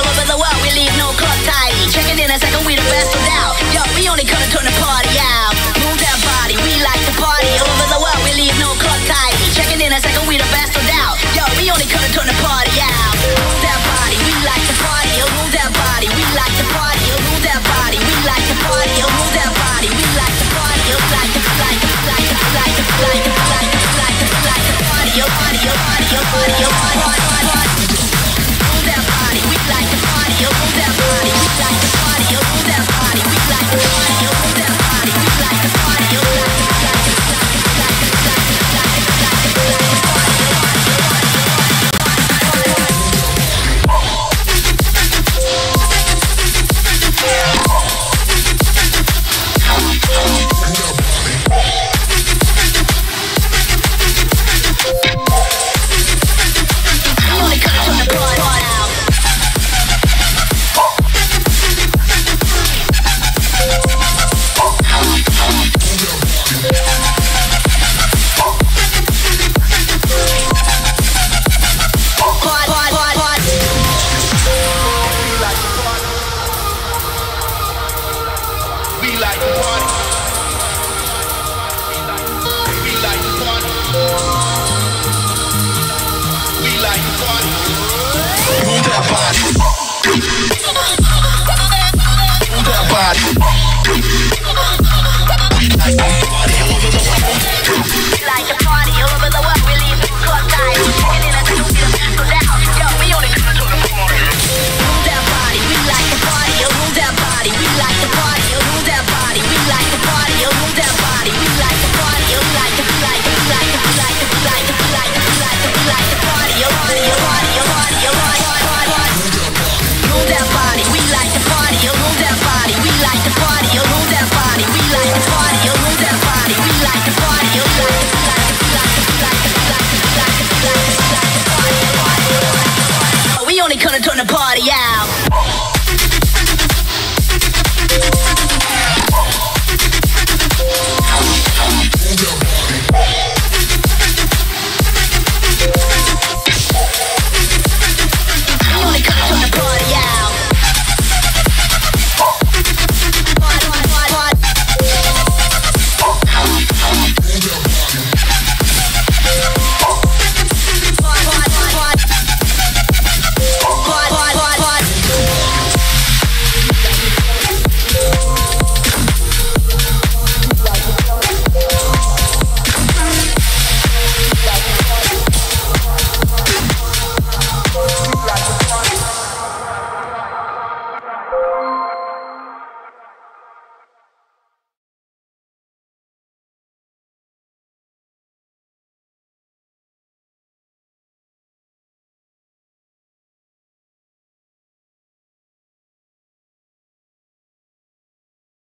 Yo me gonna turn the party out.